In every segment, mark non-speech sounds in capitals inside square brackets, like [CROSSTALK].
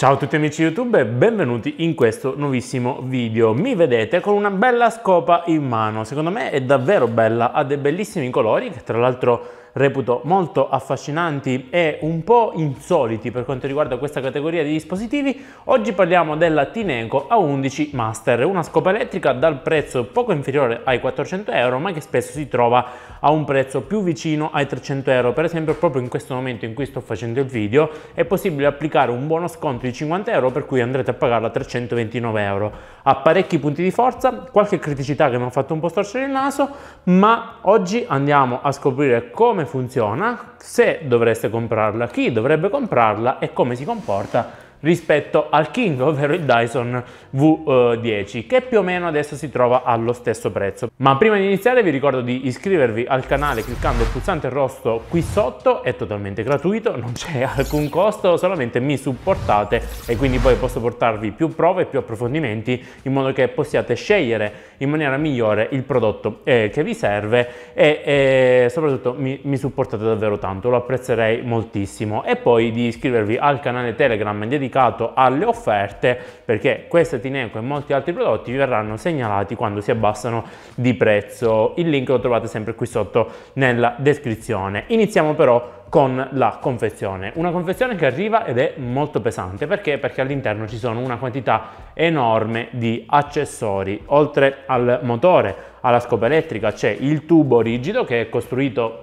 Ciao a tutti amici YouTube e benvenuti in questo nuovissimo video. Mi vedete con una bella scopa in mano, secondo me è davvero bella, ha dei bellissimi colori che tra l'altro reputo molto affascinanti e un po' insoliti per quanto riguarda questa categoria di dispositivi, oggi parliamo della Tineco A11 Master, una scopa elettrica dal prezzo poco inferiore ai 400 euro ma che spesso si trova a un prezzo più vicino ai 300 euro. Per esempio proprio in questo momento in cui sto facendo il video è possibile applicare un buono sconto di 50 euro per cui andrete a pagarla 329 euro. Ha parecchi punti di forza, qualche criticità che mi ha fatto un po' storcere il naso, ma oggi andiamo a scoprire come come funziona, se dovreste comprarla, chi dovrebbe comprarla e come si comporta rispetto al King, ovvero il Dyson V10, che più o meno adesso si trova allo stesso prezzo. Ma prima di iniziare vi ricordo di iscrivervi al canale cliccando il pulsante rosso qui sotto, è totalmente gratuito, non c'è alcun costo, solamente mi supportate e quindi poi posso portarvi più prove e più approfondimenti in modo che possiate scegliere in maniera migliore il prodotto eh, che vi serve e eh, soprattutto mi, mi supportate davvero tanto, lo apprezzerei moltissimo. E poi di iscrivervi al canale Telegram dedicato dedicato alle offerte perché queste Tineco e molti altri prodotti vi verranno segnalati quando si abbassano di prezzo. Il link lo trovate sempre qui sotto nella descrizione. Iniziamo però con la confezione. Una confezione che arriva ed è molto pesante perché? Perché all'interno ci sono una quantità enorme di accessori. Oltre al motore, alla scopa elettrica c'è il tubo rigido che è costruito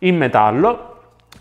in metallo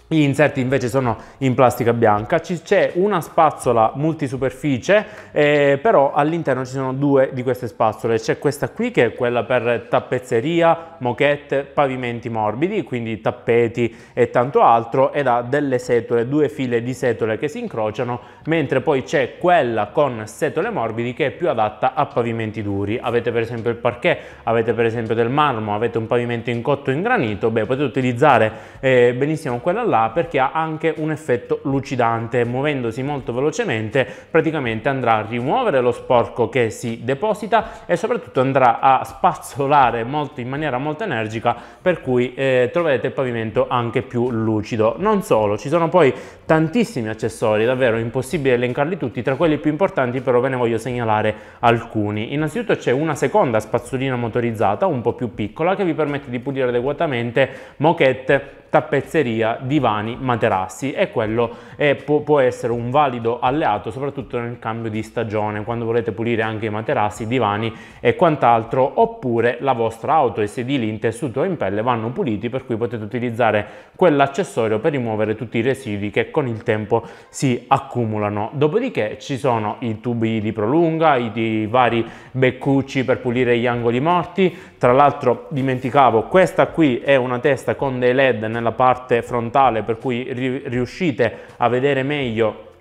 gli inserti invece sono in plastica bianca, c'è una spazzola multisuperficie, eh, però all'interno ci sono due di queste spazzole, c'è questa qui che è quella per tappezzeria, moquette, pavimenti morbidi, quindi tappeti e tanto altro, ed ha delle setole, due file di setole che si incrociano, mentre poi c'è quella con setole morbidi che è più adatta a pavimenti duri. Avete per esempio il parquet, avete per esempio del marmo, avete un pavimento in cotto in granito, beh potete utilizzare eh, benissimo quella là là perché ha anche un effetto lucidante, muovendosi molto velocemente praticamente andrà a rimuovere lo sporco che si deposita e soprattutto andrà a spazzolare molto, in maniera molto energica per cui eh, troverete il pavimento anche più lucido. Non solo, ci sono poi tantissimi accessori, davvero impossibile elencarli tutti, tra quelli più importanti però ve ne voglio segnalare alcuni. Innanzitutto c'è una seconda spazzolina motorizzata un po' più piccola che vi permette di pulire adeguatamente moquette tappezzeria, divani, materassi e quello è, può, può, essere un valido alleato soprattutto nel cambio di stagione quando volete pulire anche i materassi, i divani e quant'altro oppure la vostra auto e sedili in tessuto o in pelle vanno puliti per cui potete utilizzare quell'accessorio per rimuovere tutti i residui che con il tempo si accumulano. Dopodiché ci sono i tubi di prolunga, i, i vari beccucci per pulire gli angoli morti, tra l'altro dimenticavo questa qui è una testa con dei led nella parte frontale per cui riuscite a vedere meglio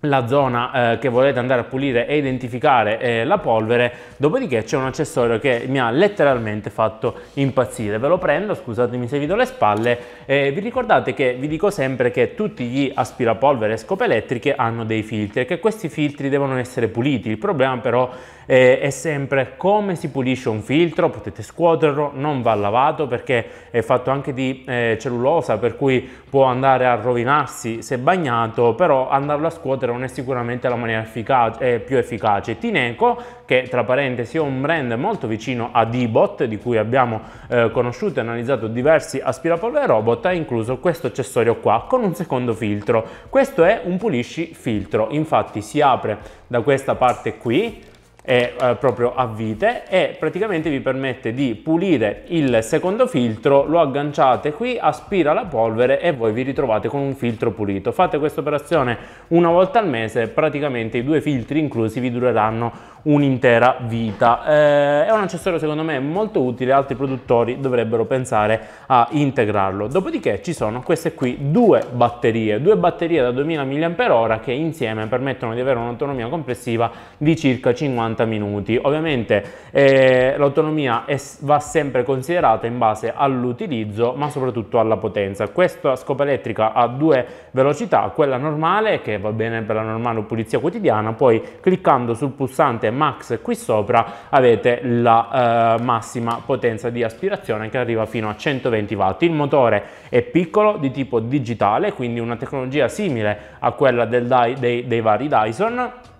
la zona eh, che volete andare a pulire e identificare eh, la polvere. Dopodiché c'è un accessorio che mi ha letteralmente fatto impazzire. Ve lo prendo scusatemi se vi do le spalle. Eh, vi ricordate che vi dico sempre che tutti gli aspirapolvere e scope elettriche hanno dei filtri e che questi filtri devono essere puliti. Il problema però eh, è sempre come si pulisce un filtro, potete scuoterlo, non va lavato perché è fatto anche di eh, cellulosa per cui può andare a rovinarsi se bagnato, però andarlo a scuotere non è sicuramente la maniera efficace, eh, più efficace. Tineco, che tra parentesi è un brand molto vicino a D-Bot, di cui abbiamo eh, conosciuto e analizzato diversi aspirapolvere robot, ha incluso questo accessorio qua con un secondo filtro. Questo è un pulisci filtro, infatti si apre da questa parte qui, è eh, proprio a vite e praticamente vi permette di pulire il secondo filtro, lo agganciate qui, aspira la polvere e voi vi ritrovate con un filtro pulito. Fate questa operazione una volta al mese, praticamente i due filtri inclusi vi dureranno un'intera vita. Eh, è un accessorio secondo me molto utile, altri produttori dovrebbero pensare a integrarlo. Dopodiché ci sono queste qui due batterie, due batterie da 2000 mAh che insieme permettono di avere un'autonomia complessiva di circa 50 90 minuti. Ovviamente eh, l'autonomia va sempre considerata in base all'utilizzo ma soprattutto alla potenza. Questa scopa elettrica ha due velocità, quella normale che va bene per la normale pulizia quotidiana, poi cliccando sul pulsante max qui sopra avete la eh, massima potenza di aspirazione che arriva fino a 120 watt. Il motore è piccolo di tipo digitale, quindi una tecnologia simile a quella del, dei, dei vari Dyson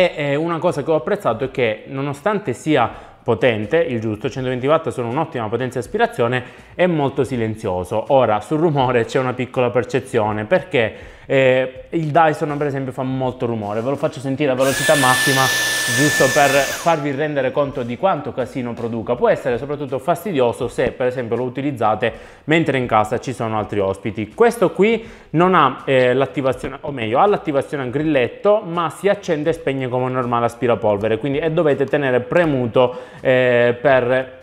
e una cosa che ho apprezzato è che nonostante sia potente, il giusto, 120 watt sono un'ottima potenza di aspirazione, è molto silenzioso. Ora, sul rumore c'è una piccola percezione, perché eh, il Dyson per esempio fa molto rumore, ve lo faccio sentire a velocità massima giusto per farvi rendere conto di quanto casino produca. Può essere soprattutto fastidioso se per esempio lo utilizzate mentre in casa ci sono altri ospiti. Questo qui non ha eh, l'attivazione, o meglio, ha l'attivazione a grilletto, ma si accende e spegne come un normale aspirapolvere, quindi e dovete tenere premuto eh, per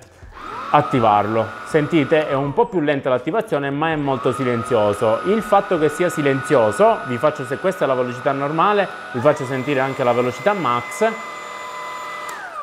attivarlo. Sentite, è un po' più lenta l'attivazione, ma è molto silenzioso. Il fatto che sia silenzioso, vi faccio se questa è la velocità normale, vi faccio sentire anche la velocità max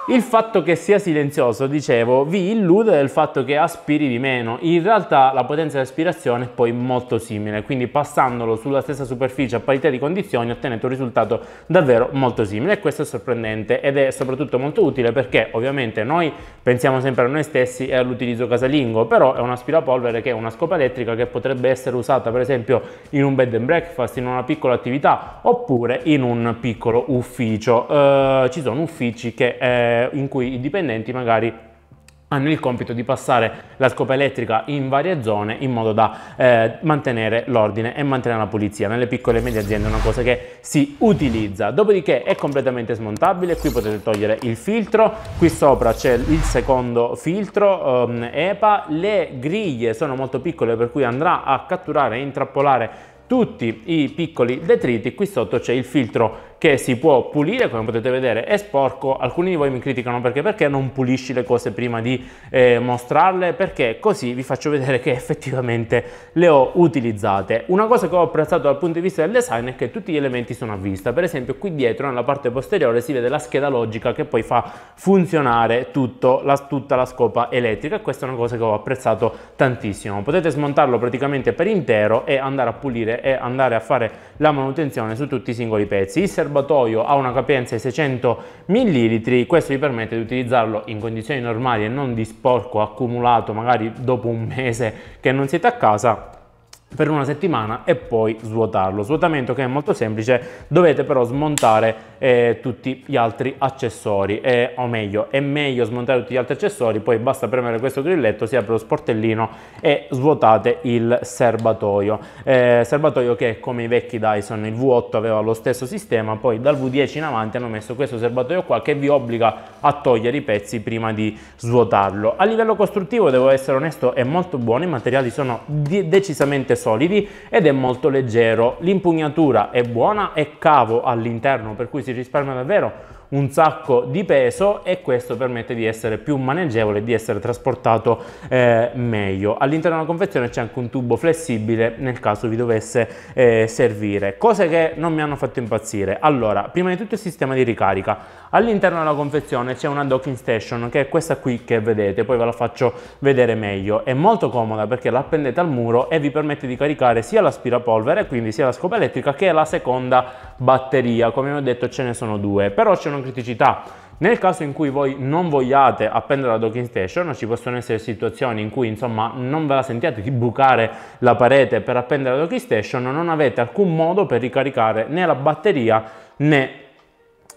il fatto che sia silenzioso, dicevo, vi illude del fatto che aspiri di meno. In realtà la potenza di aspirazione è poi molto simile, quindi passandolo sulla stessa superficie a parità di condizioni ottenete un risultato davvero molto simile e questo è sorprendente ed è soprattutto molto utile perché ovviamente noi pensiamo sempre a noi stessi e all'utilizzo casalingo, però è un aspirapolvere che è una scopa elettrica che potrebbe essere usata per esempio in un bed and breakfast, in una piccola attività oppure in un piccolo ufficio. Uh, ci sono uffici che... Eh, in cui i dipendenti magari hanno il compito di passare la scopa elettrica in varie zone in modo da eh, mantenere l'ordine e mantenere la pulizia. Nelle piccole e medie aziende è una cosa che si utilizza. Dopodiché è completamente smontabile, qui potete togliere il filtro, qui sopra c'è il secondo filtro um, EPA, le griglie sono molto piccole per cui andrà a catturare e intrappolare tutti i piccoli detriti, qui sotto c'è il filtro che si può pulire, come potete vedere è sporco, alcuni di voi mi criticano perché, perché non pulisci le cose prima di eh, mostrarle, perché così vi faccio vedere che effettivamente le ho utilizzate. Una cosa che ho apprezzato dal punto di vista del design è che tutti gli elementi sono a vista, per esempio qui dietro nella parte posteriore si vede la scheda logica che poi fa funzionare tutto, la, tutta la scopa elettrica, questa è una cosa che ho apprezzato tantissimo. Potete smontarlo praticamente per intero e andare a pulire e andare a fare la manutenzione su tutti i singoli pezzi. Il serbatoio ha una capienza di 600 ml, questo vi permette di utilizzarlo in condizioni normali e non di sporco accumulato magari dopo un mese che non siete a casa per una settimana e poi svuotarlo. Svuotamento che è molto semplice, dovete però smontare eh, tutti gli altri accessori, eh, o meglio, è meglio smontare tutti gli altri accessori, poi basta premere questo grilletto, si apre lo sportellino e svuotate il serbatoio. Eh, serbatoio che come i vecchi Dyson, il V8 aveva lo stesso sistema, poi dal V10 in avanti hanno messo questo serbatoio qua che vi obbliga a togliere i pezzi prima di svuotarlo. A livello costruttivo, devo essere onesto, è molto buono, i materiali sono decisamente solidi ed è molto leggero. L'impugnatura è buona, è cavo all'interno per cui si risparmia davvero un sacco di peso e questo permette di essere più maneggevole e di essere trasportato eh, meglio. All'interno della confezione c'è anche un tubo flessibile nel caso vi dovesse eh, servire. Cose che non mi hanno fatto impazzire. Allora, prima di tutto il sistema di ricarica. All'interno della confezione c'è una docking station che è questa qui che vedete, poi ve la faccio vedere meglio. È molto comoda perché la appendete al muro e vi permette di caricare sia l'aspirapolvere, quindi sia la scopa elettrica, che la seconda batteria. Come ho detto ce ne sono due, però c'è una criticità. Nel caso in cui voi non vogliate appendere la docking station, ci possono essere situazioni in cui insomma non ve la sentiate di bucare la parete per appendere la docking station, non avete alcun modo per ricaricare né la batteria né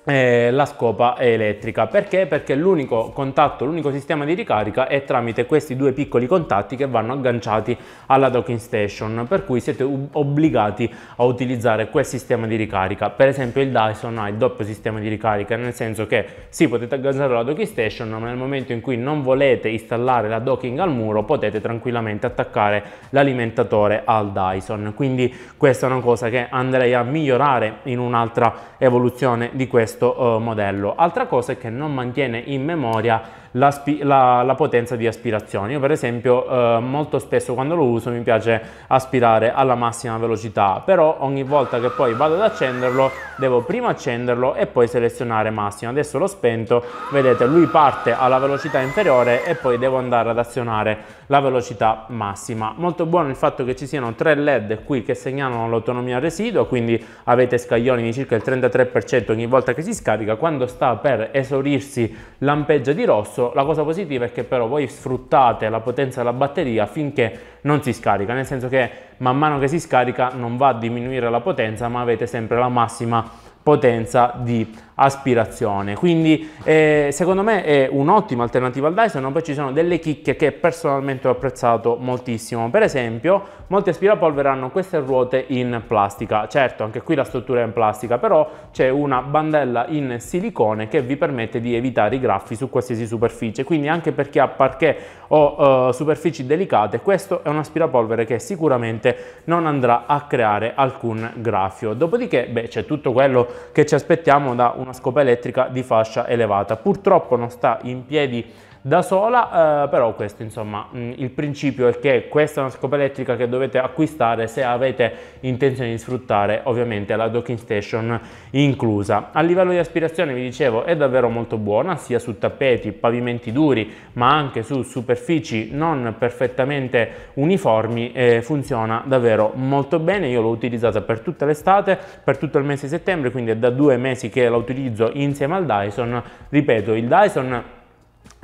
eh, la scopa elettrica. Perché? Perché l'unico contatto l'unico sistema di ricarica è tramite questi due piccoli contatti che vanno agganciati alla docking station per cui siete obbligati a utilizzare quel sistema di ricarica. Per esempio il Dyson ha il doppio sistema di ricarica nel senso che sì potete agganciare la docking station ma nel momento in cui non volete installare la docking al muro potete tranquillamente attaccare l'alimentatore al Dyson. Quindi questa è una cosa che andrei a migliorare in un'altra evoluzione di questo questo uh, modello. Altra cosa è che non mantiene in memoria la, la, la potenza di aspirazione. Io per esempio eh, molto spesso quando lo uso mi piace aspirare alla massima velocità, però ogni volta che poi vado ad accenderlo devo prima accenderlo e poi selezionare massima. Adesso l'ho spento, vedete lui parte alla velocità inferiore e poi devo andare ad azionare la velocità massima. Molto buono il fatto che ci siano tre LED qui che segnalano l'autonomia residua, quindi avete scaglioni di circa il 33% ogni volta che si scarica. Quando sta per esaurirsi lampeggia di rosso, la cosa positiva è che però voi sfruttate la potenza della batteria finché non si scarica, nel senso che man mano che si scarica non va a diminuire la potenza, ma avete sempre la massima potenza di aspirazione. Quindi eh, secondo me è un'ottima alternativa al Dyson poi ci sono delle chicche che personalmente ho apprezzato moltissimo. Per esempio molti aspirapolvere hanno queste ruote in plastica. Certo anche qui la struttura è in plastica però c'è una bandella in silicone che vi permette di evitare i graffi su qualsiasi superficie. Quindi anche per chi ha parquet o uh, superfici delicate questo è un aspirapolvere che sicuramente non andrà a creare alcun graffio. Dopodiché c'è tutto quello che ci aspettiamo da una scopa elettrica di fascia elevata. Purtroppo non sta in piedi da sola, eh, però questo insomma mm, il principio è che questa è una scopa elettrica che dovete acquistare se avete intenzione di sfruttare ovviamente la docking station inclusa. A livello di aspirazione vi dicevo è davvero molto buona sia su tappeti, pavimenti duri ma anche su superfici non perfettamente uniformi eh, funziona davvero molto bene, io l'ho utilizzata per tutta l'estate, per tutto il mese di settembre quindi è da due mesi che la utilizzo insieme al Dyson, ripeto il Dyson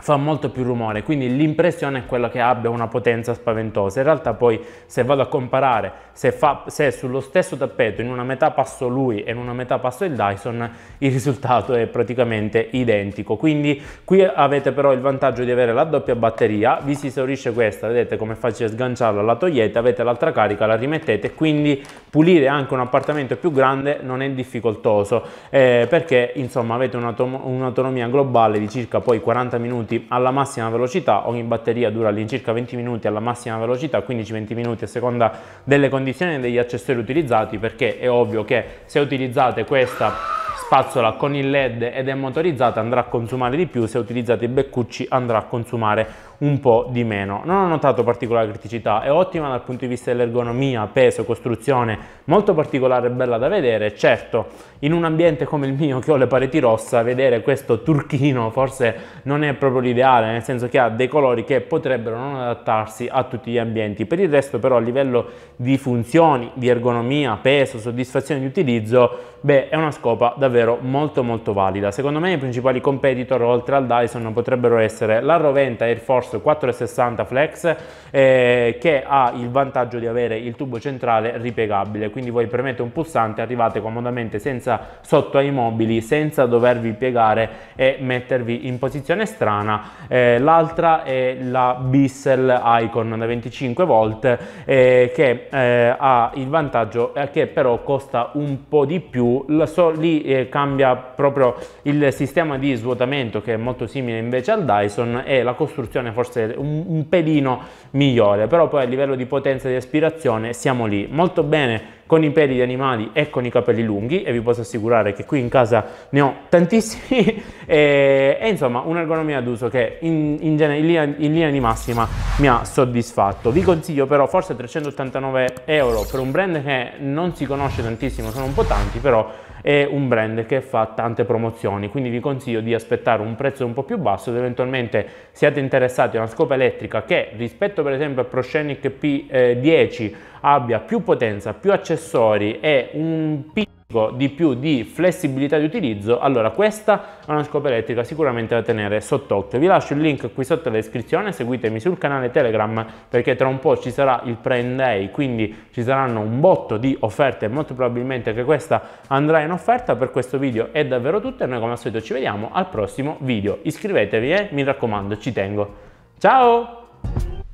fa molto più rumore, quindi l'impressione è quella che abbia una potenza spaventosa. In realtà poi se vado a comparare, se, fa, se sullo stesso tappeto in una metà passo lui e in una metà passo il Dyson, il risultato è praticamente identico. Quindi qui avete però il vantaggio di avere la doppia batteria, vi si esaurisce questa, vedete come è facile sganciarla, la togliete, avete l'altra carica, la rimettete, quindi pulire anche un appartamento più grande non è difficoltoso, eh, perché insomma avete un'autonomia globale di circa poi 40 minuti minuti alla massima velocità, ogni batteria dura all'incirca 20 minuti alla massima velocità, 15-20 minuti a seconda delle condizioni e degli accessori utilizzati perché è ovvio che se utilizzate questa spazzola con il led ed è motorizzata andrà a consumare di più, se utilizzate i beccucci andrà a consumare un po' di meno. Non ho notato particolare criticità, è ottima dal punto di vista dell'ergonomia, peso, costruzione, molto particolare e bella da vedere. Certo, in un ambiente come il mio che ho le pareti rosse, vedere questo turchino forse non è proprio l'ideale, nel senso che ha dei colori che potrebbero non adattarsi a tutti gli ambienti. Per il resto però a livello di funzioni, di ergonomia, peso, soddisfazione di utilizzo, beh, è una scopa davvero molto molto valida. Secondo me i principali competitor oltre al Dyson potrebbero essere la Roventa Air Force Force 460 Flex eh, che ha il vantaggio di avere il tubo centrale ripiegabile, quindi voi premete un pulsante arrivate comodamente senza sotto ai mobili, senza dovervi piegare e mettervi in posizione strana. Eh, L'altra è la Bissell Icon da 25 volt eh, che eh, ha il vantaggio che però costa un po' di più, so, lì eh, cambia proprio il sistema di svuotamento che è molto simile invece al Dyson e la costruzione forse un, un pelino migliore, però poi a livello di potenza di aspirazione siamo lì molto bene con i peli di animali e con i capelli lunghi e vi posso assicurare che qui in casa ne ho tantissimi [LAUGHS] e, e insomma un'ergonomia d'uso che in, in, in, linea, in, linea, di massima mi ha soddisfatto. Vi consiglio però forse 389 euro per un brand che non si conosce tantissimo, sono un po' tanti però è un brand che fa tante promozioni, quindi vi consiglio di aspettare un prezzo un po' più basso ed eventualmente siate interessati a una scopa elettrica che rispetto per esempio a ProScenic P10 abbia più potenza, più accessori e un picco di più di flessibilità di utilizzo, allora questa è una scopa elettrica sicuramente da tenere sott'occhio. Vi lascio il link qui sotto la descrizione, seguitemi sul canale Telegram perché tra un po' ci sarà il Prime Day, quindi ci saranno un botto di offerte molto probabilmente che questa andrà in offerta. Per questo video è davvero tutto e noi come al solito ci vediamo al prossimo video. Iscrivetevi e mi raccomando ci tengo. Ciao!